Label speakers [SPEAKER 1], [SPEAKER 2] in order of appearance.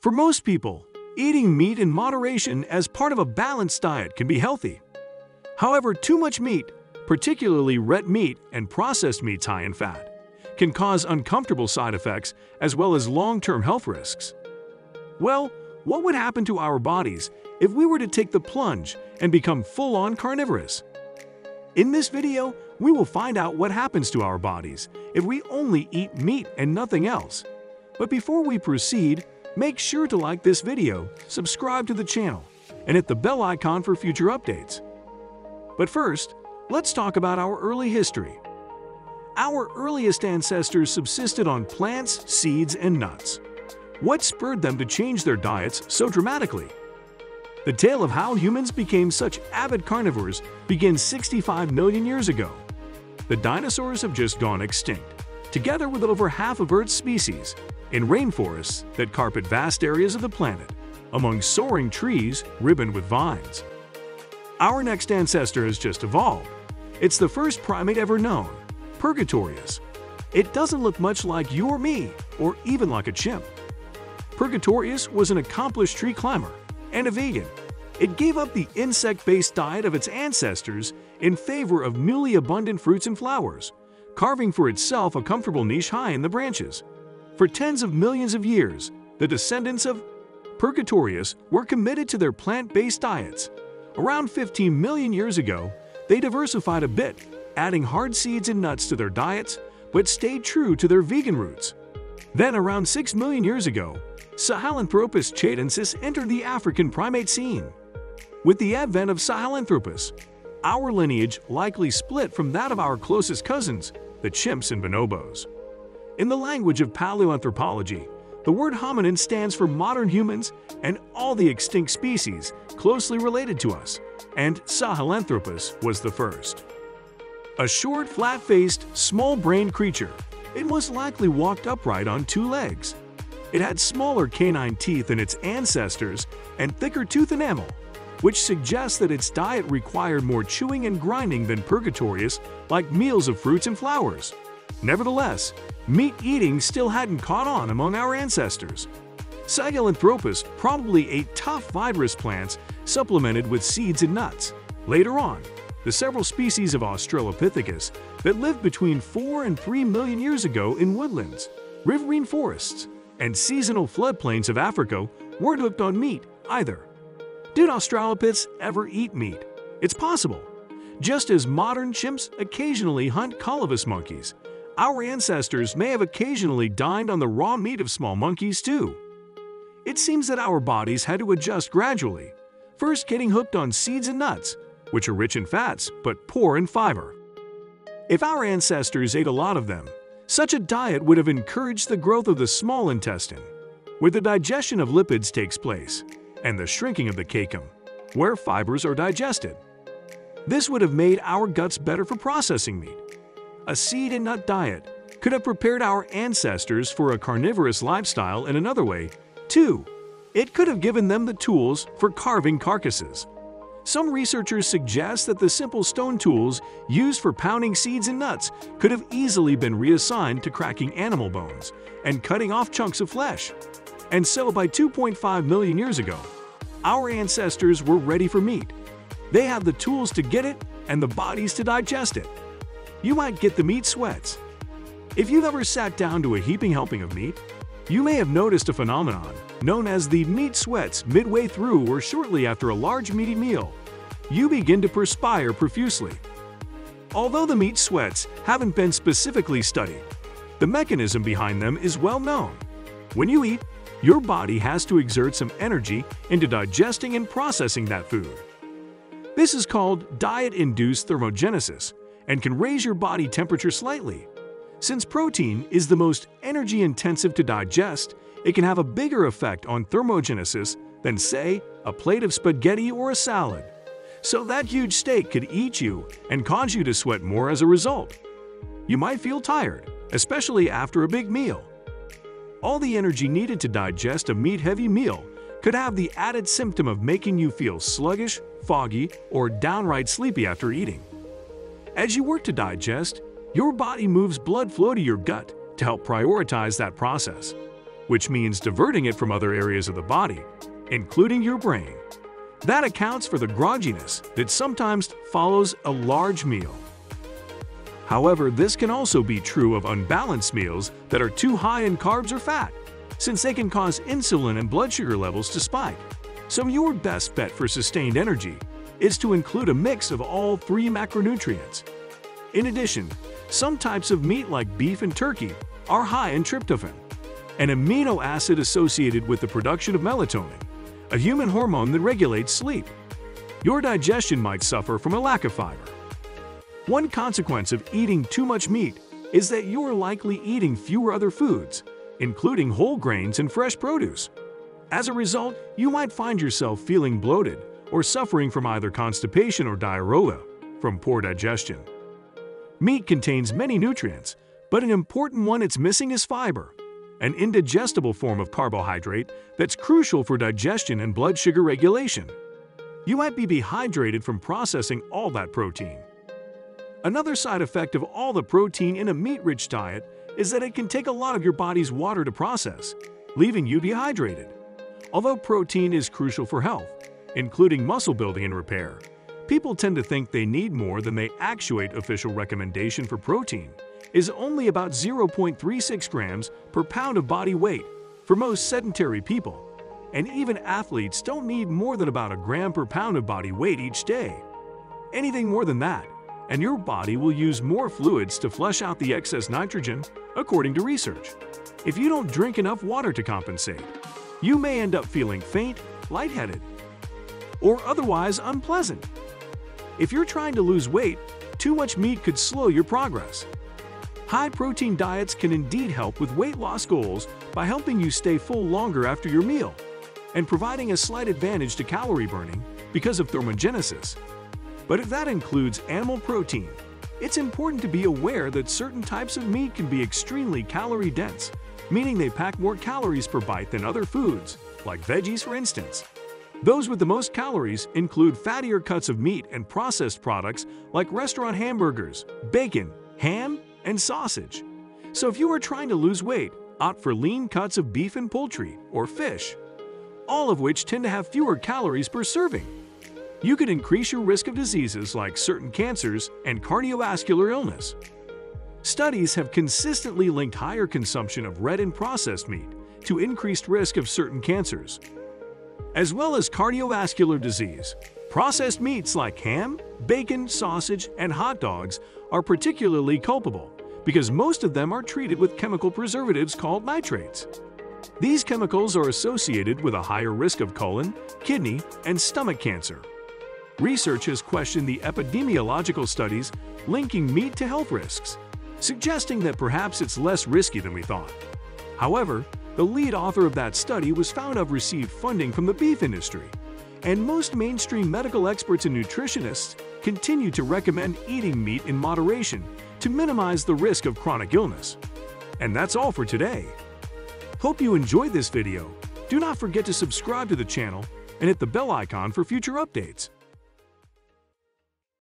[SPEAKER 1] For most people, eating meat in moderation as part of a balanced diet can be healthy. However, too much meat, particularly red meat and processed meats high in fat, can cause uncomfortable side effects as well as long-term health risks. Well, what would happen to our bodies if we were to take the plunge and become full-on carnivorous? In this video, we will find out what happens to our bodies if we only eat meat and nothing else. But before we proceed, Make sure to like this video, subscribe to the channel, and hit the bell icon for future updates. But first, let's talk about our early history. Our earliest ancestors subsisted on plants, seeds, and nuts. What spurred them to change their diets so dramatically? The tale of how humans became such avid carnivores begins 65 million years ago. The dinosaurs have just gone extinct, together with over half of Earth's species, in rainforests that carpet vast areas of the planet, among soaring trees ribboned with vines. Our next ancestor has just evolved. It's the first primate ever known, Purgatorius. It doesn't look much like you or me, or even like a chimp. Purgatorius was an accomplished tree climber and a vegan. It gave up the insect-based diet of its ancestors in favor of newly abundant fruits and flowers, carving for itself a comfortable niche high in the branches. For tens of millions of years, the descendants of Purgatorius were committed to their plant-based diets. Around 15 million years ago, they diversified a bit, adding hard seeds and nuts to their diets, but stayed true to their vegan roots. Then, around 6 million years ago, Sahelanthropus tchadensis entered the African primate scene. With the advent of Sahelanthropus, our lineage likely split from that of our closest cousins, the chimps and bonobos. In the language of paleoanthropology, the word hominin stands for modern humans and all the extinct species closely related to us, and Sahelanthropus was the first. A short, flat-faced, small-brained creature, it most likely walked upright on two legs. It had smaller canine teeth than its ancestors and thicker tooth enamel, which suggests that its diet required more chewing and grinding than Purgatorius, like meals of fruits and flowers. Nevertheless, meat eating still hadn't caught on among our ancestors. Sahelanthropus probably ate tough fibrous plants supplemented with seeds and nuts. Later on, the several species of Australopithecus that lived between 4 and 3 million years ago in woodlands, riverine forests, and seasonal floodplains of Africa weren't hooked on meat either. Did Australopiths ever eat meat? It's possible. Just as modern chimps occasionally hunt colobus monkeys, our ancestors may have occasionally dined on the raw meat of small monkeys too. It seems that our bodies had to adjust gradually, first getting hooked on seeds and nuts, which are rich in fats but poor in fiber. If our ancestors ate a lot of them, such a diet would have encouraged the growth of the small intestine, where the digestion of lipids takes place, and the shrinking of the cecum, where fibers are digested. This would have made our guts better for processing meat, a seed and nut diet could have prepared our ancestors for a carnivorous lifestyle in another way, too. It could have given them the tools for carving carcasses. Some researchers suggest that the simple stone tools used for pounding seeds and nuts could have easily been reassigned to cracking animal bones and cutting off chunks of flesh. And so by 2.5 million years ago, our ancestors were ready for meat. They had the tools to get it and the bodies to digest it you might get the meat sweats. If you've ever sat down to a heaping helping of meat, you may have noticed a phenomenon known as the meat sweats midway through or shortly after a large meaty meal. You begin to perspire profusely. Although the meat sweats haven't been specifically studied, the mechanism behind them is well known. When you eat, your body has to exert some energy into digesting and processing that food. This is called diet-induced thermogenesis and can raise your body temperature slightly. Since protein is the most energy intensive to digest, it can have a bigger effect on thermogenesis than, say, a plate of spaghetti or a salad. So that huge steak could eat you and cause you to sweat more as a result. You might feel tired, especially after a big meal. All the energy needed to digest a meat-heavy meal could have the added symptom of making you feel sluggish, foggy, or downright sleepy after eating. As you work to digest, your body moves blood flow to your gut to help prioritize that process. which means diverting it from other areas of the body, including your brain. That accounts for the grogginess that sometimes follows a large meal. However, this can also be true of unbalanced meals that are too high in carbs or fat, since they can cause insulin and blood sugar levels to spike. So your best bet for sustained energy is to include a mix of all three macronutrients. In addition, some types of meat like beef and turkey are high in tryptophan, an amino acid associated with the production of melatonin, a human hormone that regulates sleep. Your digestion might suffer from a lack of fiber. One consequence of eating too much meat is that you are likely eating fewer other foods, including whole grains and fresh produce. As a result, you might find yourself feeling bloated or suffering from either constipation or diarrhea from poor digestion. Meat contains many nutrients, but an important one it's missing is fiber, an indigestible form of carbohydrate that's crucial for digestion and blood sugar regulation. You might be dehydrated from processing all that protein. Another side effect of all the protein in a meat-rich diet is that it can take a lot of your body's water to process, leaving you dehydrated. Although protein is crucial for health, including muscle building and repair, people tend to think they need more than they actuate official recommendation for protein is only about 0.36 grams per pound of body weight for most sedentary people, and even athletes don't need more than about a gram per pound of body weight each day. Anything more than that, and your body will use more fluids to flush out the excess nitrogen, according to research. If you don't drink enough water to compensate, you may end up feeling faint, lightheaded, or otherwise unpleasant. If you're trying to lose weight, too much meat could slow your progress. High-protein diets can indeed help with weight loss goals by helping you stay full longer after your meal and providing a slight advantage to calorie burning because of thermogenesis. But if that includes animal protein, it's important to be aware that certain types of meat can be extremely calorie dense, meaning they pack more calories per bite than other foods, like veggies for instance. Those with the most calories include fattier cuts of meat and processed products like restaurant hamburgers, bacon, ham, and sausage. So if you are trying to lose weight, opt for lean cuts of beef and poultry or fish, all of which tend to have fewer calories per serving you could increase your risk of diseases like certain cancers and cardiovascular illness. Studies have consistently linked higher consumption of red and processed meat to increased risk of certain cancers. As well as cardiovascular disease, processed meats like ham, bacon, sausage, and hot dogs are particularly culpable because most of them are treated with chemical preservatives called nitrates. These chemicals are associated with a higher risk of colon, kidney, and stomach cancer. Research has questioned the epidemiological studies linking meat to health risks, suggesting that perhaps it's less risky than we thought. However, the lead author of that study was found to have received funding from the beef industry, and most mainstream medical experts and nutritionists continue to recommend eating meat in moderation to minimize the risk of chronic illness. And that's all for today. Hope you enjoyed this video. Do not forget to subscribe to the channel and hit the bell icon for future updates.